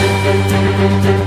Müzik